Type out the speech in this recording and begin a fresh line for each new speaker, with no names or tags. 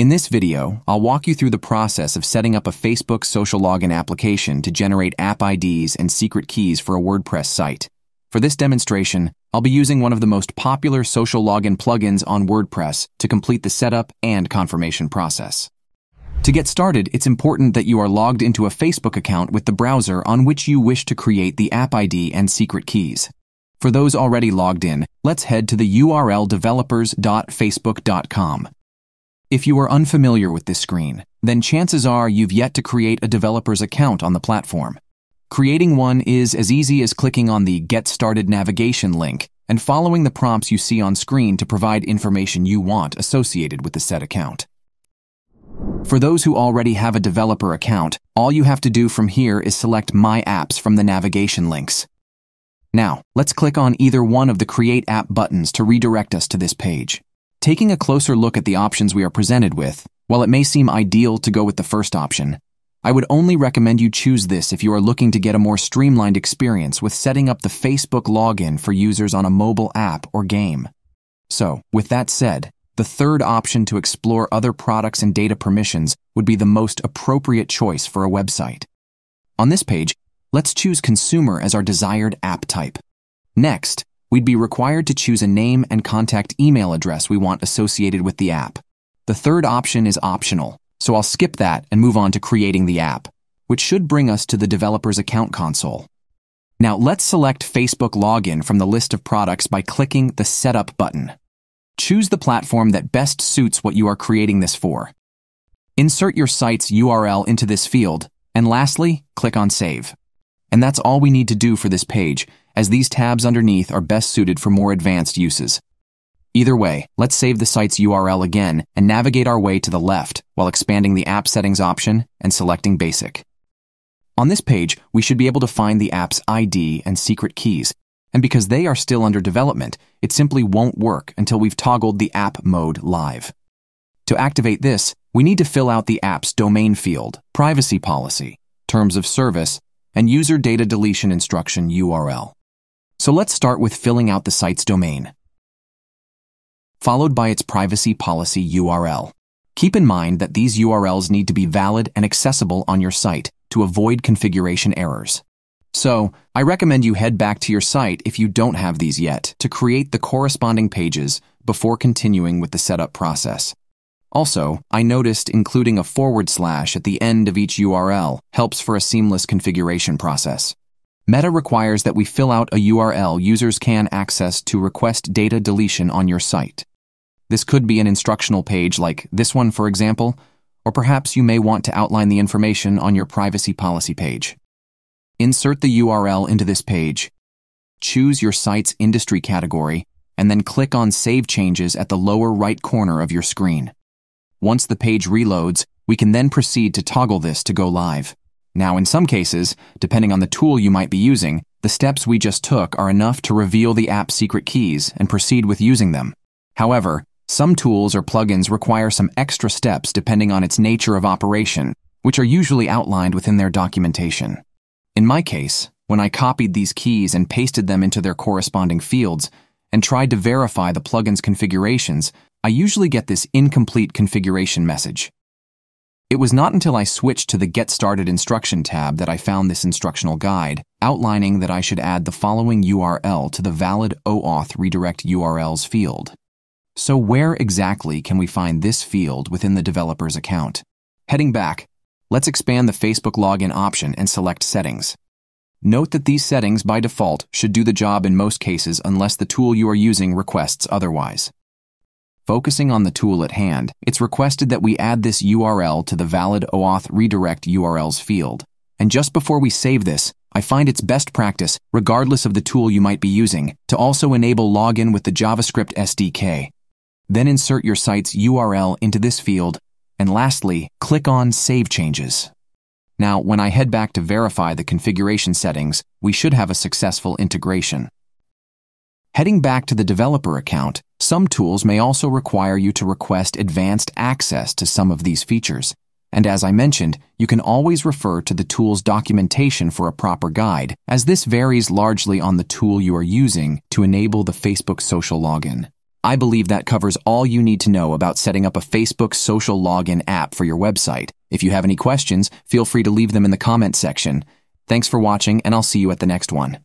In this video, I'll walk you through the process of setting up a Facebook social login application to generate app IDs and secret keys for a WordPress site. For this demonstration, I'll be using one of the most popular social login plugins on WordPress to complete the setup and confirmation process. To get started, it's important that you are logged into a Facebook account with the browser on which you wish to create the app ID and secret keys. For those already logged in, let's head to the URL developers.facebook.com. If you are unfamiliar with this screen, then chances are you've yet to create a developer's account on the platform. Creating one is as easy as clicking on the Get Started navigation link and following the prompts you see on screen to provide information you want associated with the said account. For those who already have a developer account, all you have to do from here is select My Apps from the navigation links. Now, let's click on either one of the Create App buttons to redirect us to this page. Taking a closer look at the options we are presented with, while it may seem ideal to go with the first option, I would only recommend you choose this if you are looking to get a more streamlined experience with setting up the Facebook login for users on a mobile app or game. So, with that said, the third option to explore other products and data permissions would be the most appropriate choice for a website. On this page, Let's choose Consumer as our desired app type. Next, we'd be required to choose a name and contact email address we want associated with the app. The third option is optional, so I'll skip that and move on to creating the app, which should bring us to the developer's account console. Now let's select Facebook Login from the list of products by clicking the Setup button. Choose the platform that best suits what you are creating this for. Insert your site's URL into this field, and lastly, click on Save. And that's all we need to do for this page, as these tabs underneath are best suited for more advanced uses. Either way, let's save the site's URL again and navigate our way to the left while expanding the App Settings option and selecting Basic. On this page, we should be able to find the app's ID and secret keys, and because they are still under development, it simply won't work until we've toggled the app mode live. To activate this, we need to fill out the app's domain field, privacy policy, terms of service, and user data deletion instruction URL. So let's start with filling out the site's domain, followed by its privacy policy URL. Keep in mind that these URLs need to be valid and accessible on your site to avoid configuration errors. So, I recommend you head back to your site if you don't have these yet to create the corresponding pages before continuing with the setup process. Also, I noticed including a forward slash at the end of each URL helps for a seamless configuration process. Meta requires that we fill out a URL users can access to request data deletion on your site. This could be an instructional page like this one, for example, or perhaps you may want to outline the information on your privacy policy page. Insert the URL into this page, choose your site's industry category, and then click on Save Changes at the lower right corner of your screen. Once the page reloads, we can then proceed to toggle this to go live. Now, in some cases, depending on the tool you might be using, the steps we just took are enough to reveal the app's secret keys and proceed with using them. However, some tools or plugins require some extra steps depending on its nature of operation, which are usually outlined within their documentation. In my case, when I copied these keys and pasted them into their corresponding fields and tried to verify the plugin's configurations, I usually get this incomplete configuration message. It was not until I switched to the Get Started instruction tab that I found this instructional guide, outlining that I should add the following URL to the valid OAuth redirect URLs field. So where exactly can we find this field within the developer's account? Heading back, let's expand the Facebook login option and select Settings. Note that these settings by default should do the job in most cases unless the tool you are using requests otherwise. Focusing on the tool at hand, it's requested that we add this URL to the valid OAuth redirect URLs field. And just before we save this, I find it's best practice, regardless of the tool you might be using, to also enable login with the JavaScript SDK. Then insert your site's URL into this field, and lastly, click on Save Changes. Now, when I head back to verify the configuration settings, we should have a successful integration. Heading back to the developer account, some tools may also require you to request advanced access to some of these features. And as I mentioned, you can always refer to the tool's documentation for a proper guide, as this varies largely on the tool you are using to enable the Facebook social login. I believe that covers all you need to know about setting up a Facebook social login app for your website. If you have any questions, feel free to leave them in the comment section. Thanks for watching, and I'll see you at the next one.